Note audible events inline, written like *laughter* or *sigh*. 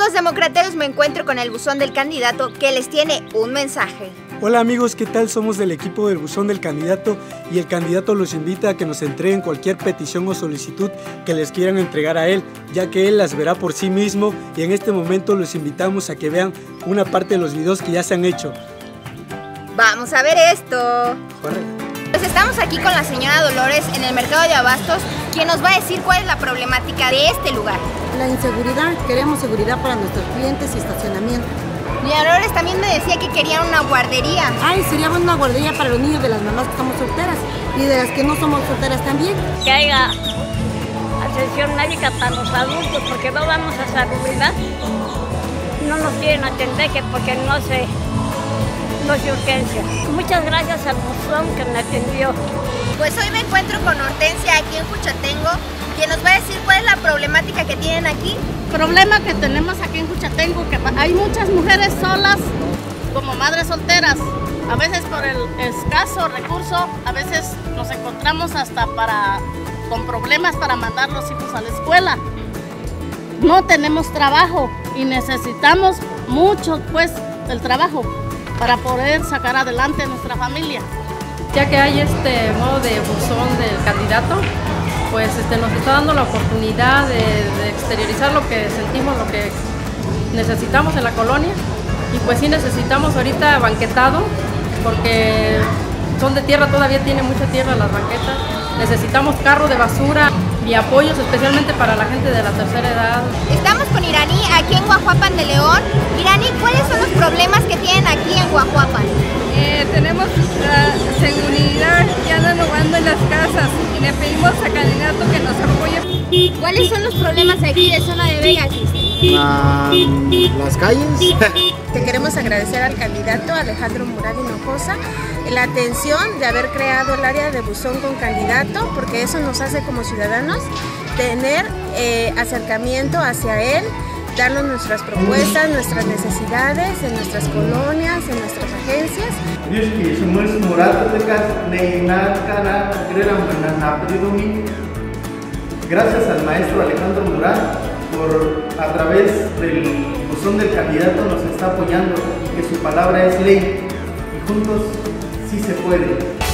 amigos democrateros, me encuentro con el buzón del candidato que les tiene un mensaje. Hola amigos, ¿qué tal? Somos del equipo del buzón del candidato y el candidato los invita a que nos entreguen cualquier petición o solicitud que les quieran entregar a él, ya que él las verá por sí mismo y en este momento los invitamos a que vean una parte de los videos que ya se han hecho. Vamos a ver esto. Pues estamos aquí con la señora Dolores en el mercado de abastos, quien nos va a decir cuál es la problemática de este lugar. La inseguridad, queremos seguridad para nuestros clientes y estacionamiento. Doña Dolores también me decía que querían una guardería. Ay, sería buena una guardería para los niños de las mamás que estamos solteras y de las que no somos solteras también. Que haya atención médica para los adultos, porque no vamos a salubridad. No nos quieren atender que porque no se es urgencia. Muchas gracias al buzón que me atendió. Pues hoy me encuentro con Hortensia aquí en Juchatengo, quien nos va a decir cuál es la problemática que tienen aquí. Problema que tenemos aquí en Juchatengo, que hay muchas mujeres solas como madres solteras. A veces por el escaso recurso, a veces nos encontramos hasta para con problemas para mandar los hijos a la escuela. No tenemos trabajo y necesitamos mucho pues el trabajo para poder sacar adelante a nuestra familia. Ya que hay este modo de buzón del candidato, pues este, nos está dando la oportunidad de, de, exteriorizar lo que sentimos, lo que necesitamos en la colonia. Y pues sí necesitamos ahorita banquetado, porque son de tierra, todavía tiene mucha tierra las banquetas. Necesitamos carro de basura y apoyos especialmente para la gente de la tercera edad. Estamos con Iraní aquí en Guajuapan de León. Iraní, ¿cuáles son los problemas que tienen aquí en Guajuapan? Eh, tenemos uh, seguridad que andan robando en las casas y le pedimos a candidato que nos apoye. ¿Cuáles son los problemas aquí de zona de Vega, uh, las calles. *laughs* Te queremos agradecer al candidato Alejandro Murad Hinojosa la atención de haber creado el área de buzón con candidato, porque eso nos hace como ciudadanos tener eh, acercamiento hacia él, darnos nuestras propuestas, nuestras necesidades en nuestras colonias, en nuestras agencias. Gracias al maestro Alejandro Murat por a través del buzón del candidato nos está apoyando que su palabra es ley y juntos sí se puede.